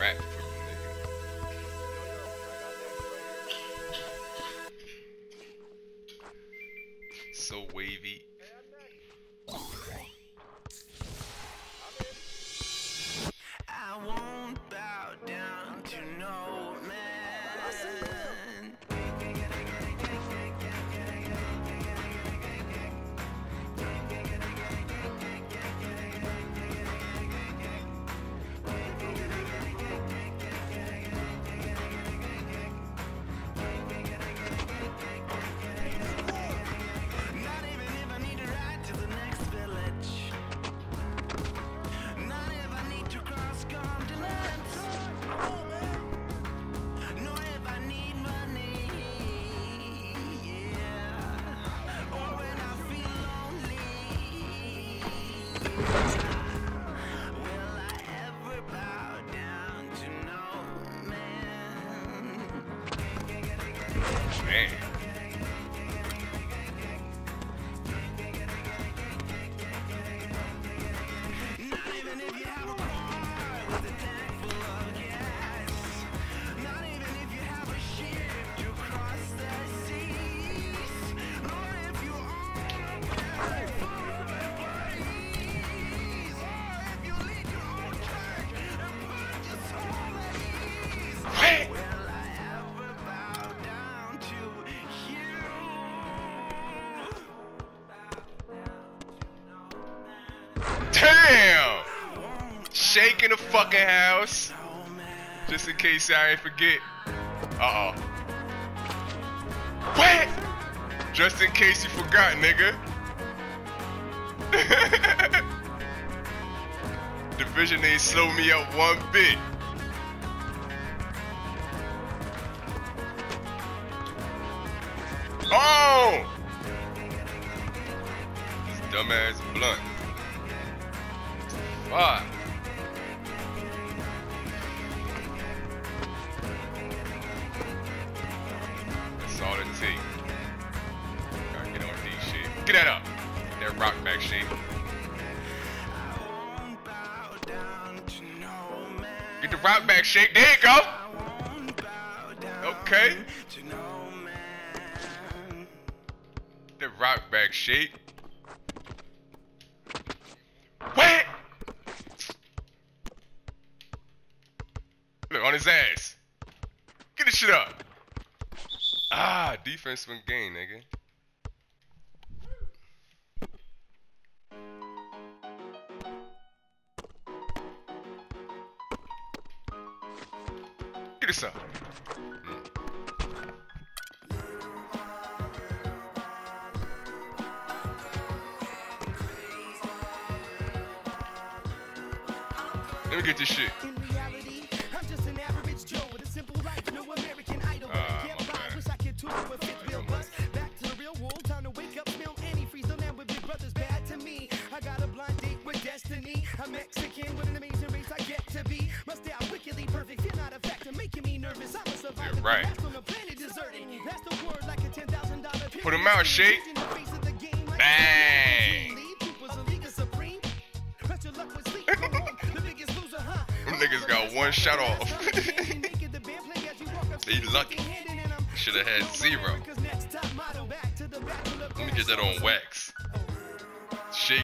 rap for you, nigga. So wavy. Man. Shake in the fucking house. Just in case I ain't forget. Uh oh. What? Just in case you forgot, nigga. Division ain't slow me up one bit. Oh! This dumbass blunt. Fuck. Shit. Get that up. That rock back man. Get the rock back shake. There you go. Okay. The rock back shake. What? Look on his ass. Get this shit up. Ah, defense win game, nigga. This up. Let me get this shit. In reality, I'm just an average Joe with a simple life, no American idol. Ah, Can't buy, wish I could tour with fifth wheel bus. Back to the real world, time to wake up, smell antifreeze. Don't land with big brothers, bad to me. I got a blind date with destiny. I'm Mexican with an dollar. Put 'em out, Shake. Bang. Them niggas got one shot off. They lucky. Shoulda had zero. Let me get that on wax.